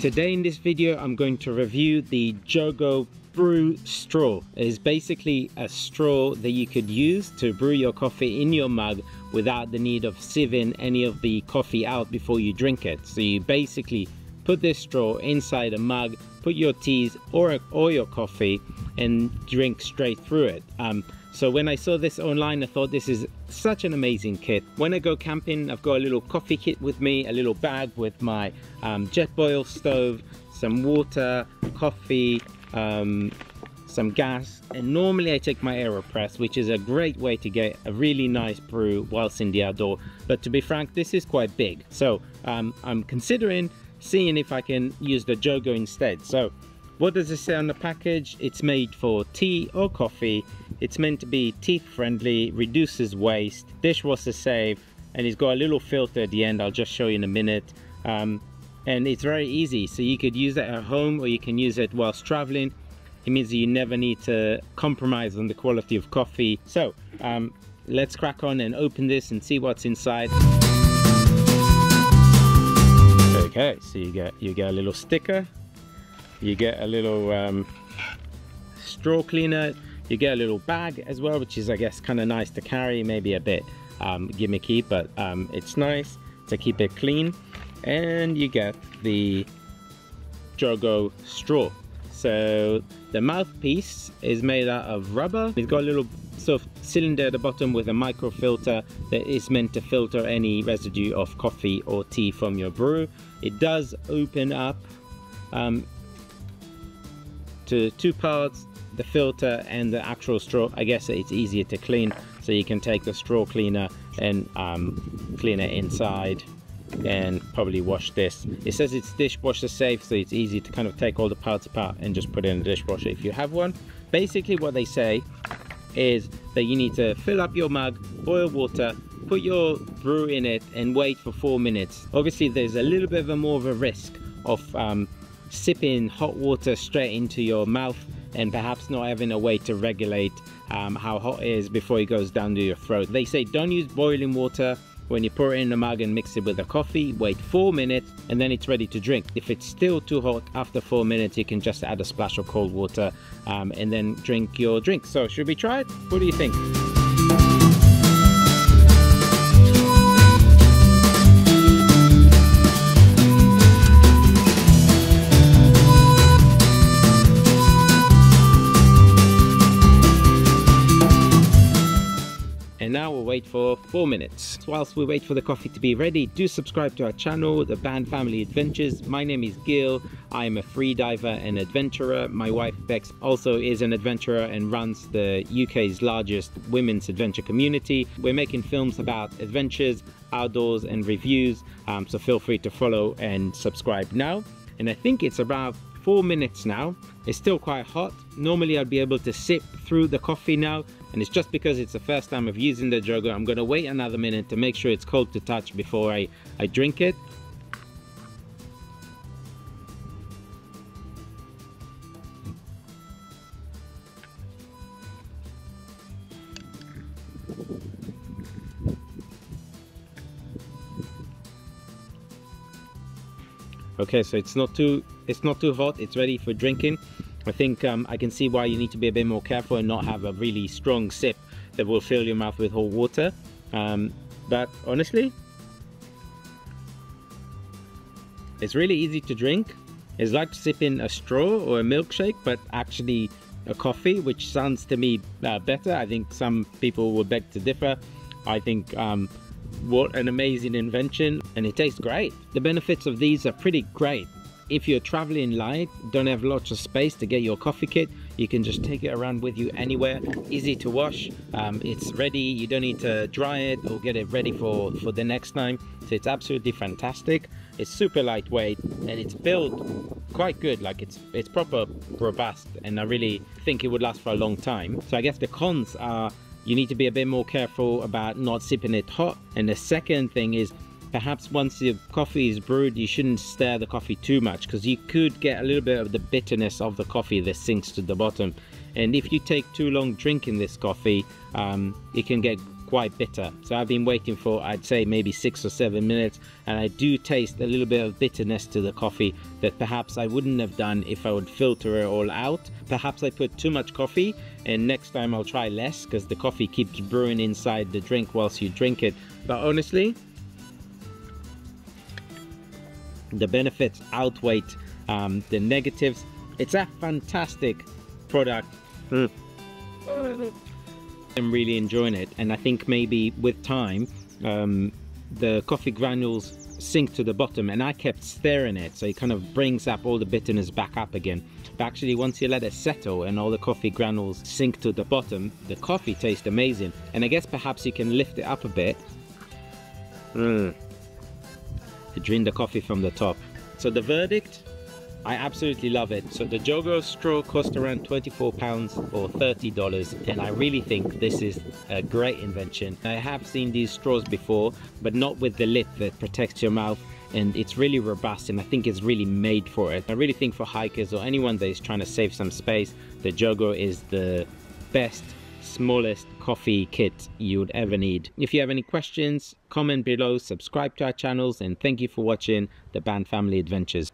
Today in this video I'm going to review the Jogo brew straw. It is basically a straw that you could use to brew your coffee in your mug without the need of sieving any of the coffee out before you drink it. So you basically put this straw inside a mug, put your teas or, or your coffee and drink straight through it. Um, so when I saw this online, I thought this is such an amazing kit. When I go camping, I've got a little coffee kit with me, a little bag with my um, Jetboil stove, some water, coffee, um, some gas and normally I take my AeroPress which is a great way to get a really nice brew whilst in the outdoor. But to be frank this is quite big. So um, I'm considering seeing if I can use the Jogo instead. So what does it say on the package? It's made for tea or coffee it's meant to be teeth friendly reduces waste. Dishwasher safe and it's got a little filter at the end I'll just show you in a minute. Um, and it's very easy. So you could use it at home or you can use it whilst traveling. It means you never need to compromise on the quality of coffee. So um, let's crack on and open this and see what's inside. Okay so you get you get a little sticker. You get a little um, straw cleaner you get a little bag as well which is I guess kind of nice to carry maybe a bit um, gimmicky but um, it's nice to keep it clean and you get the Jogo straw. So the mouthpiece is made out of rubber. It's got a little sort of cylinder at the bottom with a microfilter that is meant to filter any residue of coffee or tea from your brew. It does open up um, to two parts, the filter and the actual straw. I guess it's easier to clean so you can take the straw cleaner and um, clean it inside and probably wash this. It says it's dishwasher safe, so it's easy to kind of take all the parts apart and just put it in the dishwasher if you have one. Basically what they say is that you need to fill up your mug, boil water, put your brew in it and wait for four minutes. Obviously there's a little bit of a more of a risk of um, sipping hot water straight into your mouth and perhaps not having a way to regulate um, how hot it is before it goes down to your throat. They say don't use boiling water when you pour it in a mug and mix it with the coffee, wait four minutes and then it's ready to drink. If it's still too hot after four minutes, you can just add a splash of cold water um, and then drink your drink. So should we try it? What do you think? And now we'll wait for four minutes. Whilst we wait for the coffee to be ready, do subscribe to our channel, The Band Family Adventures. My name is Gil. I am a free diver and adventurer. My wife Bex also is an adventurer and runs the UK's largest women's adventure community. We're making films about adventures, outdoors and reviews, um, so feel free to follow and subscribe now. And I think it's about four minutes now. It's still quite hot. Normally I'd be able to sip through the coffee now and it's just because it's the first time of using the Jogo I'm gonna wait another minute to make sure it's cold to touch before I, I drink it okay so it's not too it's not too hot it's ready for drinking I think um, I can see why you need to be a bit more careful and not have a really strong sip that will fill your mouth with hot water. Um, but honestly, it's really easy to drink. It's like sipping a straw or a milkshake, but actually a coffee, which sounds to me uh, better. I think some people will beg to differ. I think um, what an amazing invention and it tastes great. The benefits of these are pretty great if you're traveling light don't have lots of space to get your coffee kit you can just take it around with you anywhere. Easy to wash um, it's ready you don't need to dry it or get it ready for for the next time. So it's absolutely fantastic. It's super lightweight and it's built quite good like it's it's proper robust and I really think it would last for a long time. So I guess the cons are you need to be a bit more careful about not sipping it hot. And the second thing is perhaps once the coffee is brewed you shouldn't stir the coffee too much because you could get a little bit of the bitterness of the coffee that sinks to the bottom and if you take too long drinking this coffee um, it can get quite bitter. So I've been waiting for, I'd say maybe six or seven minutes, and I do taste a little bit of bitterness to the coffee that perhaps I wouldn't have done if I would filter it all out. Perhaps I put too much coffee, and next time I'll try less because the coffee keeps brewing inside the drink whilst you drink it. But honestly, the benefits outweigh um, the negatives. It's a fantastic product. Mm. I'm really enjoying it, and I think maybe with time, um, the coffee granules sink to the bottom, and I kept stirring it, so it kind of brings up all the bitterness back up again. But actually, once you let it settle and all the coffee granules sink to the bottom, the coffee tastes amazing. And I guess perhaps you can lift it up a bit. Mm. Drink the coffee from the top. So the verdict I absolutely love it. So the Jogo straw cost around 24 pounds or 30 dollars and I really think this is a great invention. I have seen these straws before but not with the lip that protects your mouth and it's really robust and I think it's really made for it. I really think for hikers or anyone that is trying to save some space, the Jogo is the best smallest coffee kit you would ever need. If you have any questions, comment below, subscribe to our channels and thank you for watching the Band Family Adventures.